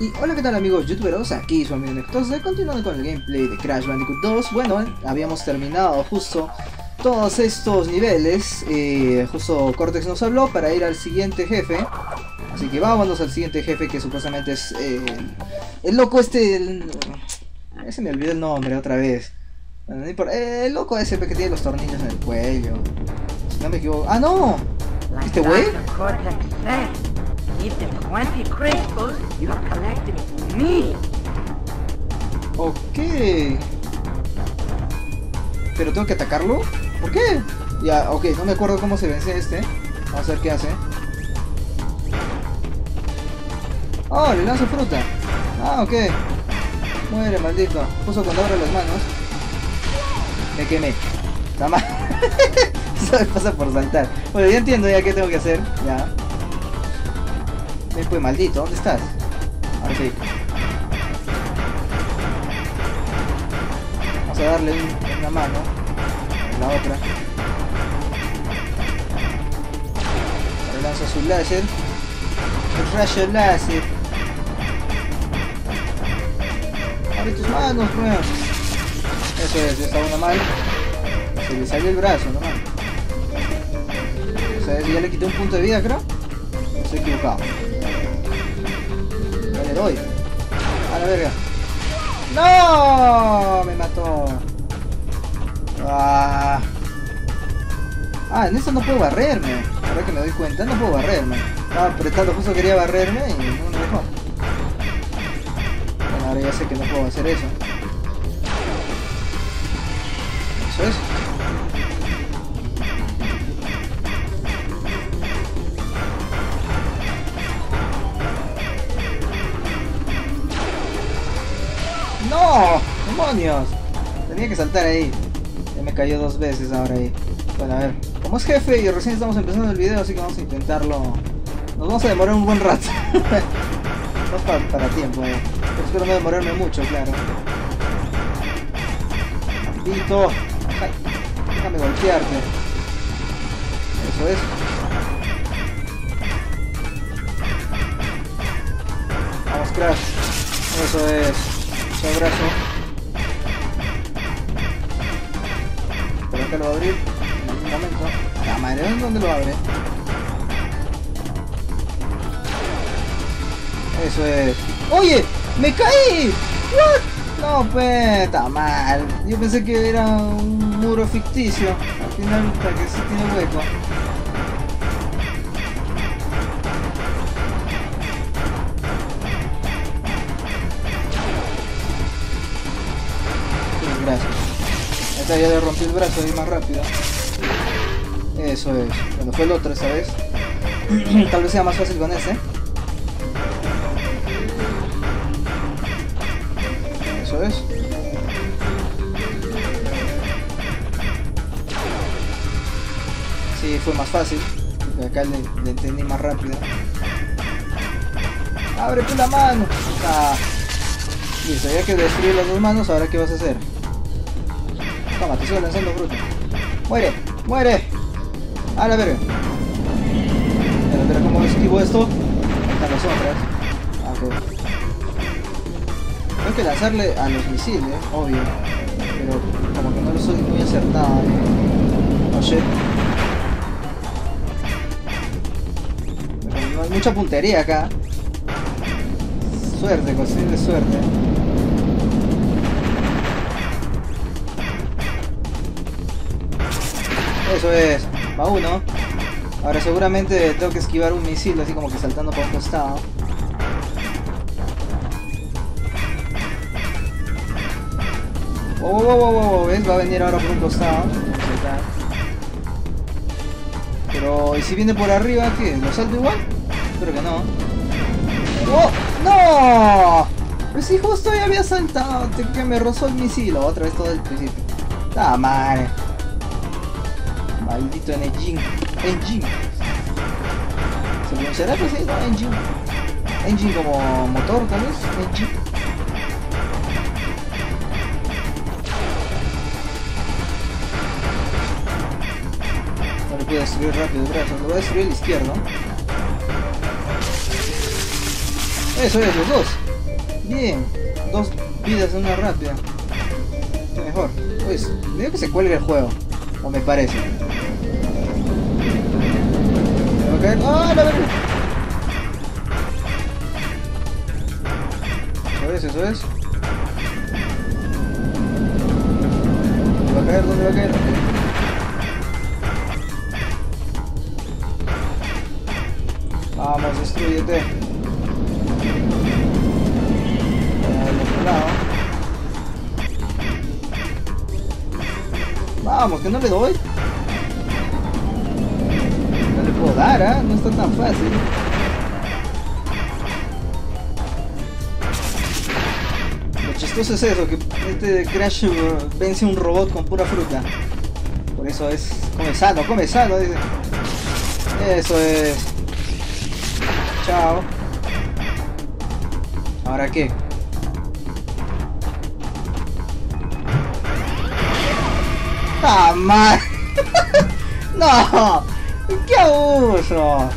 Y hola qué tal amigos youtuberos, aquí su amigo Nectose, continuando con el gameplay de Crash Bandicoot 2 Bueno, habíamos terminado justo todos estos niveles, eh, justo Cortex nos habló para ir al siguiente jefe. Así que vámonos al siguiente jefe que supuestamente es eh, el loco este, el, ese me olvidó el nombre otra vez. Bueno, no importa, eh, El loco ese que tiene los tornillos en el cuello. Si no me equivoco, ¡ah no! ¿Este güey? Eat the 20 crystals you collected for me. Ok. ¿Pero tengo que atacarlo? ¿Por qué? Ya, ok, no me acuerdo cómo se vence este. Vamos a ver qué hace. Oh, le lanzo fruta. Ah, ok. Muere, maldito. Justo cuando abro las manos. Me quemé. Mal. Eso me pasa por saltar. Bueno, ya entiendo ya qué tengo que hacer. Ya. Pues maldito, ¿dónde estás? Ahora sí. Vamos a darle una mano. La otra. Ahora lanza su láser. El rayo láser. Abre tus manos, pues. Eso es, está una mal. Se le salió el brazo nomás. O ya le quité un punto de vida, creo. Estoy equivocado doy. A la verga. ¡No! Me mató. Ah. ah, en eso no puedo barrerme. Ahora que me doy cuenta, no puedo barrerme. Estaba apretando, justo quería barrerme y no me dejó. Bueno, ahora ya sé que no puedo hacer. Eso ¡Demonios! Tenía que saltar ahí. Ya me cayó dos veces ahora ahí. Bueno, a ver. Como es jefe y recién estamos empezando el video, así que vamos a intentarlo. Nos vamos a demorar un buen rato. no para, para tiempo, eh. Pero espero no demorarme mucho, claro. Maldito. Déjame golpearte. Eso es. Vamos, Crash. Eso es abrazo. Que lo va a abrir momento. La madre, ¿dónde lo abre? Eso es. ¡Oye! ¡Me caí! ¿What? No, pues, está mal. Yo pensé que era un muro ficticio. Al final, que sí tiene hueco. Ya le rompí el brazo ahí más rápido. Eso es. Bueno, fue el otro esa vez. Tal vez sea más fácil con ese. Eso es. Sí, fue más fácil. Acá le, entendí más rápido. ¡Abre la mano! Ah. Listo, ya que destruir las dos manos, ahora qué vas a hacer. Sigo lanzando fruta. ¡Muere! ¡Muere! ¡A la verga! Pero, pero ¿cómo esquivo esto? Están las sombras. Ah. Tengo que lanzarle a los misiles, obvio. Pero como que no lo soy muy acertado. Sé. no hay mucha puntería acá. Suerte, cuestión de suerte. Eso es. Va uno. Ahora seguramente tengo que esquivar un misil así como que saltando por un costado. Oh, oh, oh, oh, ¿ves? Va a venir ahora por un costado. Pero, ¿y si viene por arriba qué? ¿Lo salto igual? Espero que no. ¡Oh! ¡No! Pues si justo ya había saltado, que me rozó el misil. Otra vez todo el principio. ¡Ah, madre! Maldito engine. Engine. ¿Se pronunciará que sí? No, engine. Engine como motor, tal vez. Engine. No le puedo destruir rápido el brazo. Lo voy a destruir el izquierdo. Eso es, los dos. Bien, dos vidas de una rápida. Mejor. Pues, digo que se cuelgue el juego. O me parece. ¿Me va a caer? ¡Ah, la verga! Eso es, eso es. ¿Dónde va a caer? ¿Dónde va a caer? Vamos, destruyete. Al otro lado. Vamos, que no le doy. No le puedo dar, ¿ah? No está tan fácil. Lo chistoso es eso, que este Crash uh, vence un robot con pura fruta. Por eso es... Come sano, come sano. Eso es. Chao. ¿Ahora qué? ¡Ah, mal! ¡No! ¡Qué abuso!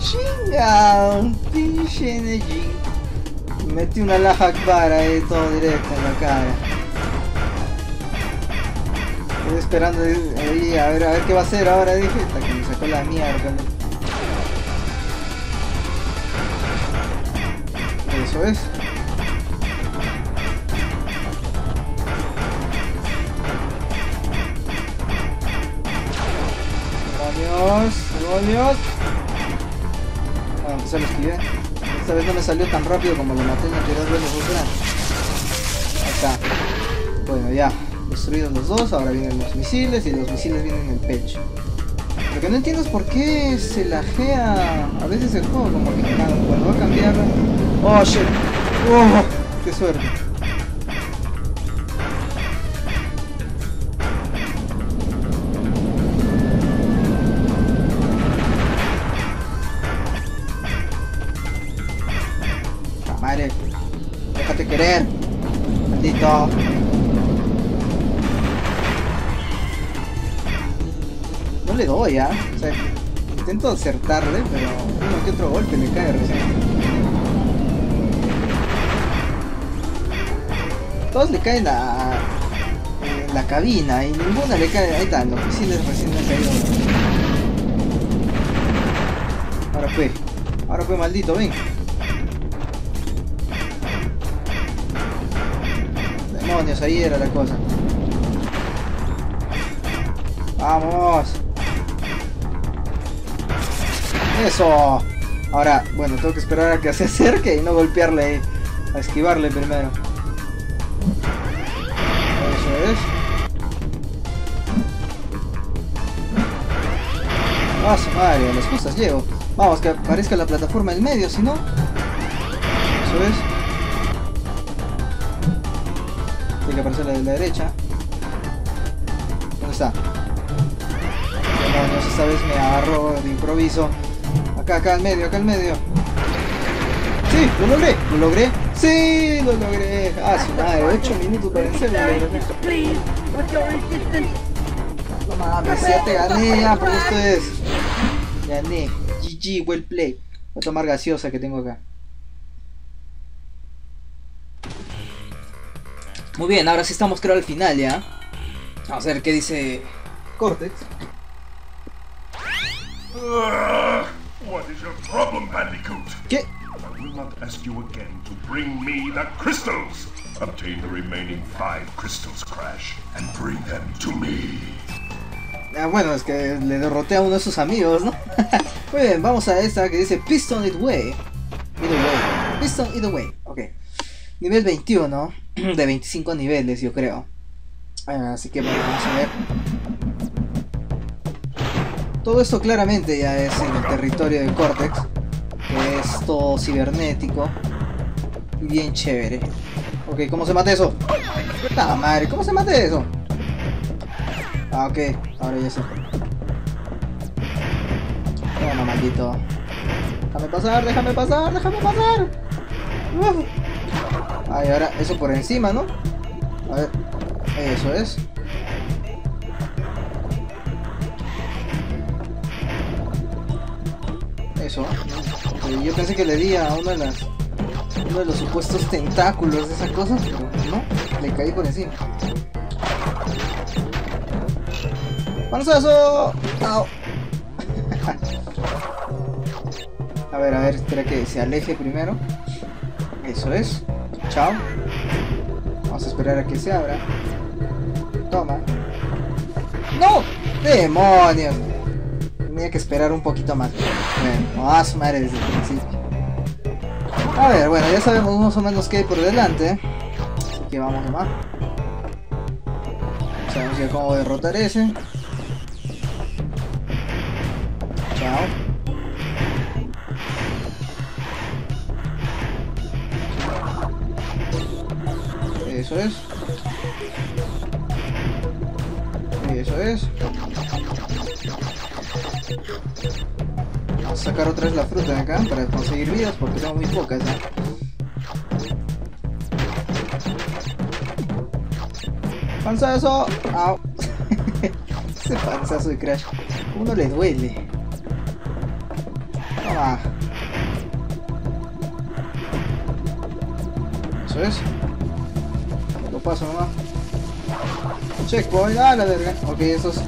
¡Chinga! Un pinche Nejin. Metí una laja Akbar ahí todo directo en la cara. Estoy esperando ahí a ver, a ver qué va a hacer ahora, dije. Hasta que me sacó la mierda. Eso es. Demonios, demonios. Ah, aunque se lo esquivé. Esta vez no me salió tan rápido como lo maté en la anterior vez grandes. Ahí está. Bueno, ya. Destruidos los dos, ahora vienen los misiles y los misiles vienen en el pecho. Lo que no entiendo es por qué se lajea a veces el juego, como que cuando va a cambiar... ¡Oh, shit! ¡Oh! ¡Qué suerte! No le doy, ¿ah? Sea, intento acertarle, pero uno que otro golpe le cae recién. Todos le caen a en la cabina y ninguna le cae. Ahí está, los misiles recién han caído. Ahora fue. Ahora fue maldito, ven. Demonios, ahí era la cosa. Vamos. Eso. Ahora, bueno, tengo que esperar a que se acerque y no golpearle. A esquivarle primero. Eso es. Ah, su madre, las justas llego. Vamos, que aparezca la plataforma en medio, si no. Eso es. Tiene que aparecer la de la derecha. ¿Dónde está? Demonios, esta vez me agarro de improviso. Acá, acá al medio, acá al medio. Sí, lo logré, lo logré. Sí, lo logré. Ah, su madre, 8 minutos para vencerlo. No mames, ya te gané, ya, pero esto es. Gané. GG, well play. Voy a tomar gaseosa que tengo acá. Muy bien, ahora sí estamos creo al final ya. Vamos a ver qué dice Cortex. Bandicoot? ¿Qué? I will not ask you again to bring me the crystals. Obtain the remaining five crystals, Crash, and bring them to me. Ah, bueno, es que le derroté a uno de sus amigos, ¿no? Muy bien, vamos a esta que dice Piston It Way. Either way. Piston Either Way. Ok. Nivel 21 de 25 niveles, yo creo. Ah, Así que bueno, vamos a ver. Todo esto claramente ya es en el territorio de Cortex. Es todo cibernético. Bien chévere. Ok, ¿cómo se mata eso? ¡Ah, madre! ¿Cómo se mata eso? Ah, ok, ahora ya sé. Toma, maldito. Déjame pasar, déjame pasar, déjame pasar. Uf. Ay, ahora eso por encima, ¿no? A ver, eso es. Eso. Yo pensé que le di a una de las uno de los supuestos tentáculos de esa cosa, pero no, le caí por encima. ¡Panzazo! ¡Au! a ver, a ver, espera que se aleje primero. Eso es. Chao. Vamos a esperar a que se abra. Toma. ¡No! ¡Demonios! Tenía que esperar un poquito más. Bueno, a su madre desde el principio. A ver, bueno, ya sabemos más o menos qué hay por delante. Así que vamos nomás. Sabemos ya cómo derrotar ese. Chao. Eso es. Eso es. Vamos a sacar otra vez la fruta de acá para conseguir vidas porque tengo muy pocas ya. ¡Panzazo! ¡Au! Ese panzazo de Crash. Uno le duele. Toma. Eso es. Paso nomás. Checkpoint, a la verga. Ok, estos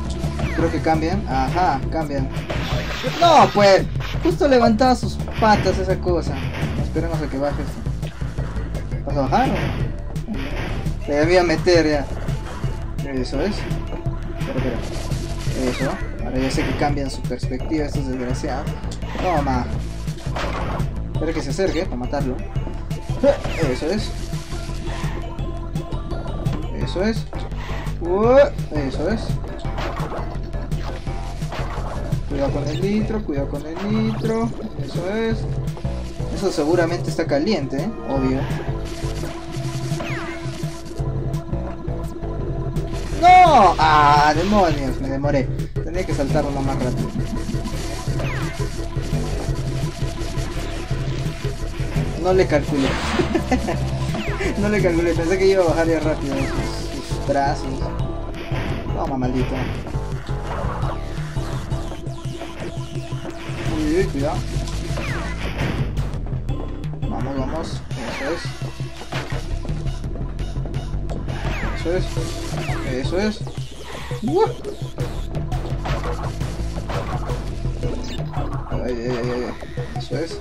creo que cambian. Ajá, cambian. No, pues. Justo levantaba sus patas esa cosa. Esperemos a que baje esto. ¿Vas a bajar o? Le voy a meter ya. Eso es. Eso. Ahora ya sé que cambian su perspectiva estos desgraciados. Toma. Espera que se acerque para matarlo. Eso es. Eso es. Eso es. Cuidado con el nitro, cuidado con el nitro. Eso es. Eso seguramente está caliente, ¿eh? obvio. ¡No! ¡Ah, demonios! Me demoré. Tenía que saltar uno más rápido. No le calculé. no le calculé. Pensé que iba a bajar ya rápido sus, brazos. Toma, maldito. Uy, cuidado. Vamos, vamos. Eso es. Eso es. Eso es. Ay, ay, ay, ay. Eso es.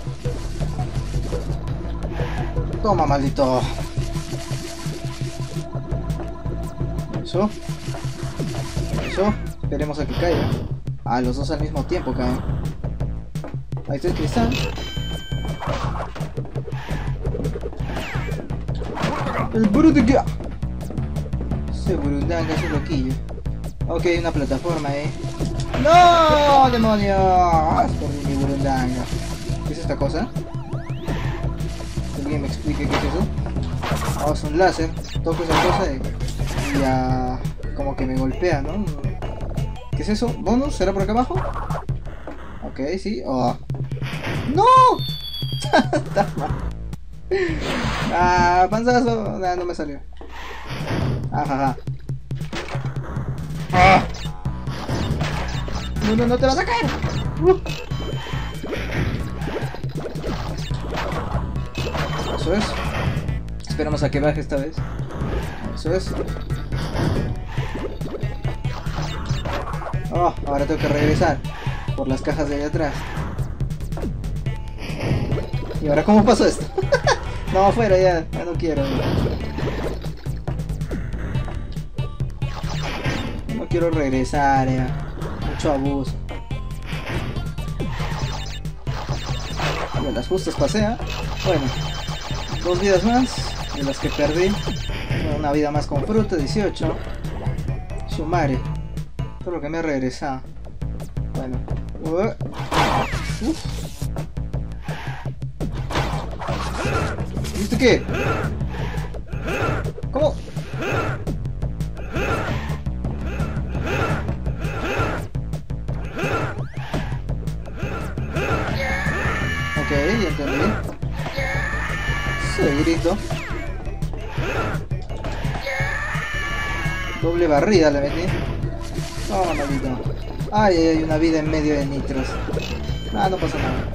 Toma, maldito. Eso. Eso. Esperemos a que caiga. Ah, los dos al mismo tiempo caen. Ahí está el cristal. El Burundanga. Ese Burundanga es un loquillo. Ok, una plataforma ahí. ¡No! ¡Demonio! Ah, por mi Burundanga. ¿Qué es esta cosa? Alguien me explique qué es eso. Oh, es un láser. Toco esa cosa y, ya como que me golpea, ¿no? ¿Qué es eso? ¿Bonus? ¿Será por acá abajo? Ok, sí. Oh. ¡No! ah, panzazo. No me salió. Ajaja. Ah. No, no, no te vas a caer. Eso es. Esperamos a que baje esta vez. Eso es. Oh, ahora tengo que regresar por las cajas de allá atrás. ¿Y ahora cómo pasó esto? no, afuera ya, ya no quiero. No quiero regresar ya. Mucho abuso. De las justas pasea. Bueno, dos vidas más de las que perdí. Una vida más con fruta, 18. Sumare. Todo lo que me ha regresado. Bueno. ¿Viste qué? ¿Cómo? Ok, ya entendí. Segurito. Doble barrida le metí. Toma, maldito. Ay, hay una vida en medio de nitros. Ah, no pasa nada.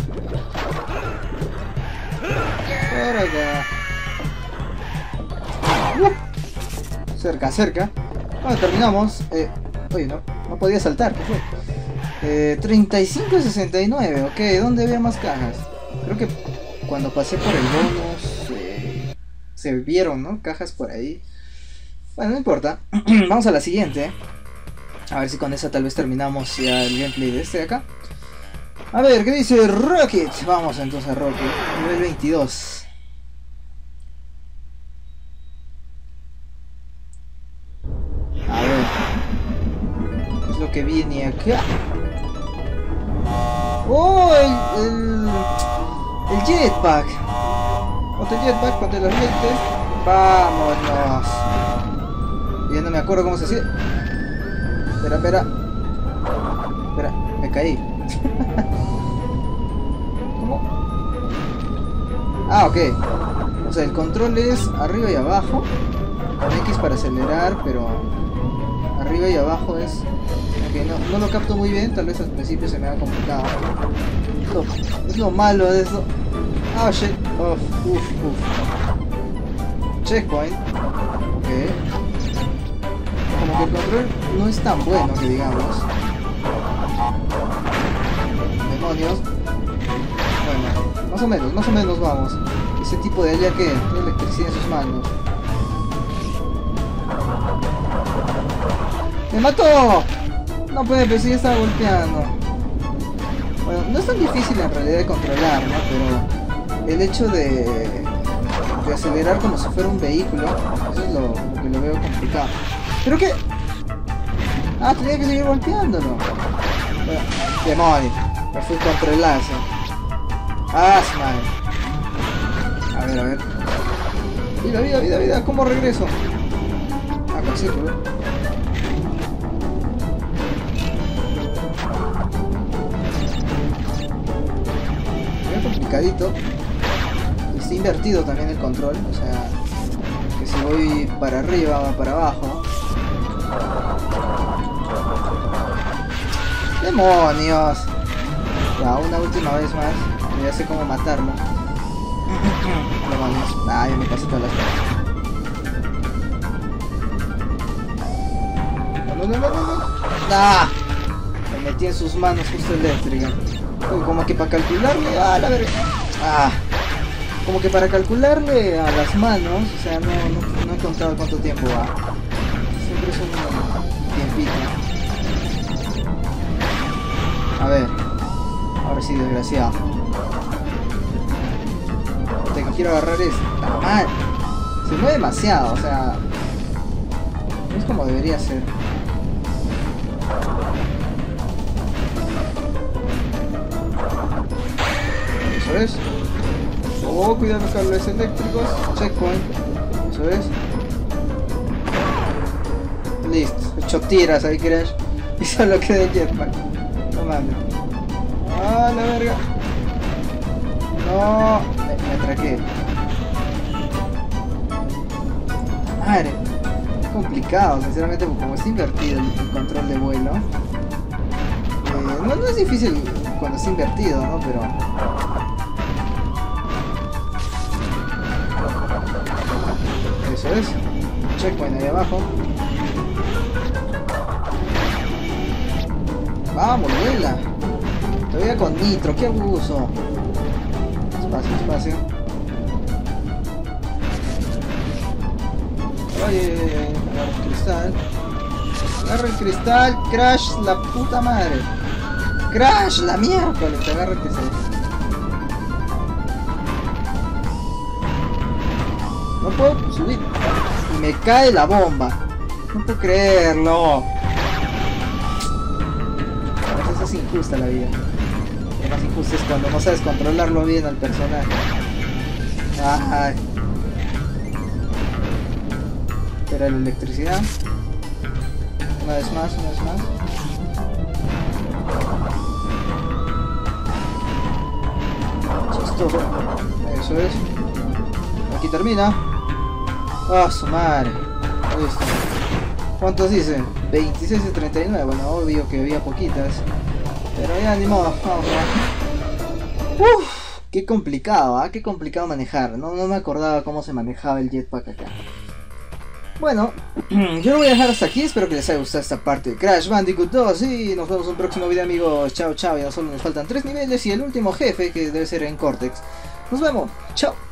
Por acá. Uh, cerca, cerca. Bueno, terminamos. Eh, oye, no, no podía saltar, ¿qué fue? Eh, 35 y 69, ok, ¿dónde había más cajas? Creo que cuando pasé por el bonus eh, se vieron, ¿no? Cajas por ahí. Bueno, no importa. Vamos a la siguiente. A ver si con esa tal vez terminamos ya el gameplay de este de acá. A ver, ¿qué dice Rocket? Vamos entonces a Rocket, nivel 22. A ver. ¿Qué es lo que viene acá? ¡Oh! El, el, el jetpack. Ponte el jetpack, ponte los lentes. Vámonos. Ya no me acuerdo cómo se hacía. Espera, espera. Espera, me caí. ¿Cómo? Ah, ok. O sea, el control es arriba y abajo. Con X para acelerar, pero arriba y abajo es... Ok, no, no lo capto muy bien, tal vez al principio se me haga complicado. Es lo, es lo malo de eso. Ah, shit. Uf, uf, uf. Checkpoint. Ok. El control no es tan bueno que digamos. Demonios. Bueno, más o menos, más o menos vamos. Ese tipo de allá que tiene electricidad en sus manos. ¡Me mató! No puede, pero sí estaba golpeando. Bueno, no es tan difícil en realidad de controlar, ¿no? Pero el hecho de, de acelerar como si fuera un vehículo, eso es lo, lo que lo veo complicado. ¿Pero qué? Ah, tenía que seguir golpeándolo. Bueno, demonio. Me fui contra el láser. Ah. A ver, a ver. Vida, vida, vida, vida. ¿Cómo regreso? Ah, con círculo. Bien complicadito. Está invertido también el control. O sea, que si voy para arriba o para abajo. ¡Demonios! Ya, una última vez más. Ya sé cómo matarlo. Demonios. Ah, ya me pasé todas las cosas. No, no, no, no, no. ¡Ah! Me metí en sus manos justo eléctrica. Como que para calcularle. ¡Ah, la verga! ¡Ah! Como que para calcularle a las manos, o sea, no, no, no he contado cuánto tiempo va. Siempre es un tiempito. A ver. Ahora sí, desgraciado. Te quiero agarrar esta. ¡Mal! Se mueve demasiado, o sea. No es como debería ser. Eso es. Oh, cuidado con cables eléctricos. Checkpoint. Eso es. Listo. Hecho tiras ahí, Crash. Y solo queda jetpack. No mames. Ah, la verga. No. Me, me. Madre. Es complicado, sinceramente, como está invertido el, control de vuelo. Eh, no, no es difícil cuando está invertido, ¿no? Pero... Eso es. Checkpoint ahí abajo. Vamos, vuela. Todavía con nitro, qué abuso. Espacio, espacio. Oye, agarra el cristal. Agarra el cristal, Crash, la puta madre. Crash, la miércoles, te agarra el cristal. No puedo subir. Y me cae la bomba. No puedo creerlo. Injusta la vida. Lo más injusto es cuando no sabes controlarlo bien al personaje. Ay. Espera la electricidad. Una vez más, una vez más. Chistoso. Eso es. Aquí termina. Ah, su madre. Listo. ¿Cuántos dicen? 26 y 39. Bueno, obvio que había poquitas. Pero ya ni modo. Vamos. Uf, Qué complicado, ¿ah? Qué complicado manejar. No, no me acordaba cómo se manejaba el jetpack acá. Bueno, yo lo voy a dejar hasta aquí. Espero que les haya gustado esta parte de Crash Bandicoot 2. Y nos vemos en un próximo video, amigos. Chao, chao. Ya solo nos faltan tres niveles y el último jefe, que debe ser en Cortex. Nos vemos. Chao.